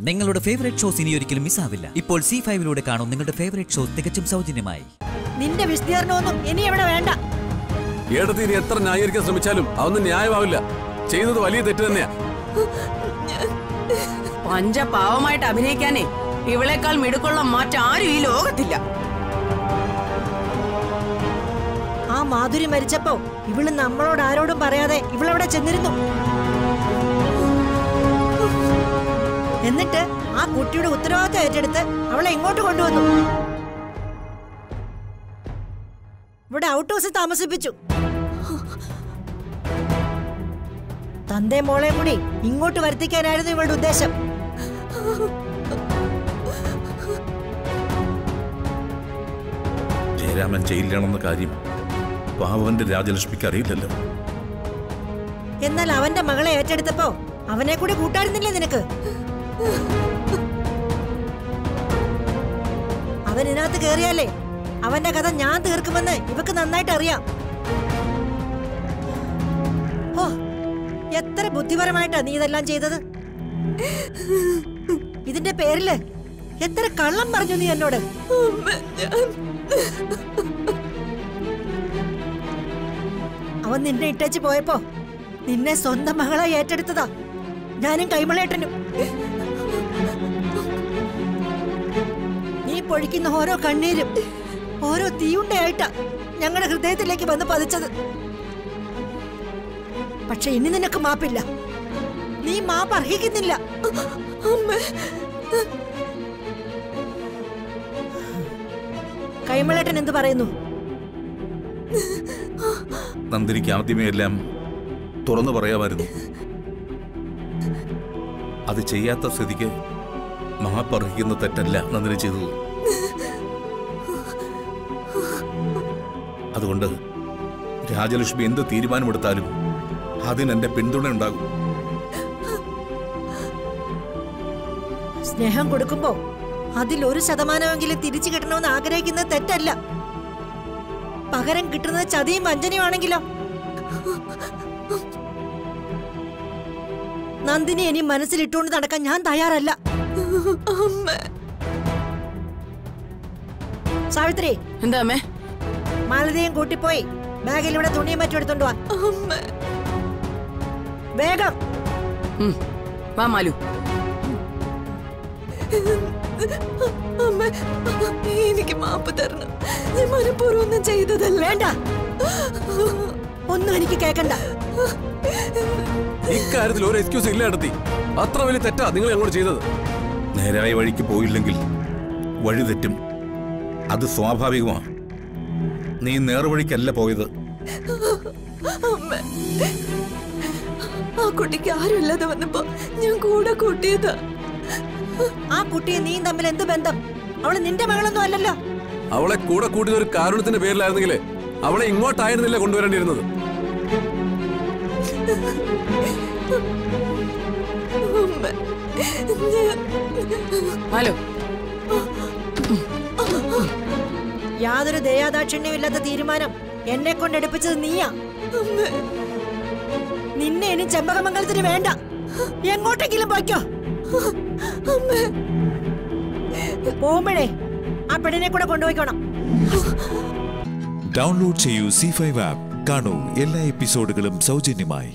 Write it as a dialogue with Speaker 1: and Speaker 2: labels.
Speaker 1: നിങ്ങളുടെ favourite shows ഇനി ഒരിക്കലും മിസ്സാവില്ല ഇപ്പോൾ സി ഫൈവിലൂടെ കാണും നിങ്ങളുടെ ഫേവറേറ്റ് ഷോ തികച്ചും സൗജന്യമായി.
Speaker 2: നിന്റെ വിസ്തീർണമൊന്നും ഇനി ഇവിടെ വേണ്ട.
Speaker 3: ഏടത്തി ഇനി എത്ര ന്യായീകരിക്കാൻ ശ്രമിച്ചാലും അതൊന്നും ന്യായമാവില്ല. ചെയ്യുന്നത് വലിയ തെറ്റ് തന്നെയാ.
Speaker 4: പഞ്ചപാവമായിട്ട് അഭിനയിക്കാനേ ഇവളെക്കാൾ മിടുക്കുള്ള മറ്റാരും ഈ ലോകത്തില്ല.
Speaker 2: ആ മാധുരി മരിച്ചപ്പോ ഇവൾ നമ്മളോട് ആരോടും പറയാതെ ഇവളവിടെ ചെന്നിരുന്നു. എന്നിട്ട് ആ കുട്ടിയുടെ ഉത്തരവാദിത്തം ഏറ്റെടുത്ത് അവളെ ഇങ്ങോട്ട് കൊണ്ടുവന്നു. ഇവിടെ ഔട്ട് ഹൗസിൽ താമസിപ്പിച്ചു. തന്റെ മോളെ കൂടി ഇങ്ങോട്ട് വരുത്തിക്കാനായിരുന്നു ഇവളുടെ ഉദ്ദേശം.
Speaker 5: ജയരാമൻ ജയിലിലാണെന്ന കാര്യം പാവന്റെ രാജലക്ഷ്മിക്ക് അറിയില്ലല്ലോ.
Speaker 2: എന്നാൽ അവന്റെ മകളെ ഏറ്റെടുത്തപ്പോ അവനെ കൂടി കൂട്ടായിരുന്നില്ലേ നിനക്ക്? അവൻ ഇതിനകത്ത് കേറിയാലേ? അവന്റെ കഥ ഞാൻ തീർക്കുമെന്ന് ഇവക്ക് നന്നായിട്ട് അറിയാം. ഓ എത്ര ബുദ്ധിപരമായിട്ടാ നീ ഇതെല്ലാം ചെയ്തത്? ഇതിന്റെ പേരിൽ എത്ര കള്ളം പറഞ്ഞു നീ എന്നോട്? അവൻ നിന്നെ ഇട്ടേച്ച് പോയപ്പോ നിന്നെ സ്വന്തം മകളെ ഏറ്റെടുത്തതാ. ഞാനും കൈമളേട്ടനും. പൊഴിക്കുന്ന ഓരോ കണ്ണീരും ഓരോ തീയുണ്ടയായിട്ടാ ഞങ്ങളുടെ ഹൃദയത്തിലേക്ക് വന്ന് പതിച്ചത്. പക്ഷെ ഇനി നിനക്ക് മാപ്പില്ല. നീ മാപ്പ് അർഹിക്കുന്നില്ല. കൈമളേട്ടൻ എന്ത് പറയുന്നു?
Speaker 5: നന്ദിനിക്ക് ആദ്യമേ എല്ലാം തുറന്നു പറയാമായിരുന്നു. അത് ചെയ്യാത്ത സ്ഥിതിക്ക് മാപ്പർഹിക്കുന്ന തെറ്റല്ല നന്ദിനി ചെയ്തത്. അതുകൊണ്ട് രാജലക്ഷ്മി എന്ത് തീരുമാനമെടുത്താലും അതിന് എന്റെ പിന്തുണ ഉണ്ടാകും.
Speaker 2: സ്നേഹം കൊടുക്കുമ്പോ അതിൽ ഒരു ശതമാനമെങ്കിലും തിരിച്ചു കിട്ടണമെന്ന് ആഗ്രഹിക്കുന്നത് തെറ്റല്ല. പകരം കിട്ടുന്നത് ചതിയും വഞ്ചനയുമാണെങ്കിലോ നന്ദിനി ഇനി മനസ്സിലിട്ടുകൊണ്ട് നടക്കാൻ ഞാൻ തയ്യാറല്ല. സാവിത്രി.
Speaker 4: എന്താ അമ്മേ?
Speaker 2: മാലതിയും കൂട്ടിപ്പോയി. ബാഗിൽ ഇവിടെ തുണിയും മറ്റും എടുത്തോണ്ട് വാ. വേഗം.
Speaker 4: വാ മാലു.
Speaker 6: എനിക്ക് മാപ്പ് തരണം. ഞാൻ മനഃപൂർവം ഒന്നും ചെയ്തതല്ല.
Speaker 2: വേണ്ട. ഒന്നും എനിക്ക് കേക്കണ്ട.
Speaker 3: ഇക്കാര്യത്തിൽ ഒരു എക്സ്ക്യൂസ് ഇല്ല നടത്തി അത്ര വലിയ തെറ്റാ നിങ്ങൾ അങ്ങോട്ട് ചെയ്തത്.
Speaker 5: നേരായ വഴിക്ക് പോയില്ലെങ്കിൽ വഴി തെറ്റും അത് സ്വാഭാവികമാണ്. നീ നേർവഴിക്കല്ല പോയത്.
Speaker 6: ആ കുട്ടിക്ക് ആരുമില്ലാതെ വന്നപ്പോ ഞാൻ കൂടെ കൂട്ടിയതാ.
Speaker 2: ആ കുട്ടിയെ നീ തമ്മിൽ എന്ത് ബന്ധം? അവൾ നിന്റെ മകളൊന്നും അല്ലല്ലോ.
Speaker 3: അവളെ കൂടെ കൂട്ടിയത് ഒരു കാരുണ്യത്തിന്റെ പേരിലായിരുന്നെങ്കിൽ അവളെ ഇങ്ങോട്ടായിരുന്നില്ല കൊണ്ടുവരേണ്ടിയിരുന്നത്?
Speaker 6: അമ്മ
Speaker 2: യാതൊരു ദയാദാക്ഷിണ്യമില്ലാത്ത തീരുമാനം എന്നെ കൊണ്ട് എടുപ്പിച്ചത് നീയാ. നിന്നെ ഇനി ചെമ്പകമംഗലത്തിന് വേണ്ട. എങ്ങോട്ടെങ്കിലും പോയ്ക്കോ. പോകുമ്പോഴേ ആ പെണ്ണിനെ കൂടെ കൊണ്ടുപോയിക്കോണം.
Speaker 7: ഡൗൺലോഡ് ചെയ്യൂ സി ഫൈവ് ആപ്പ്. കാണൂ എല്ലാ എപ്പിസോഡുകളും സൗജന്യമായി.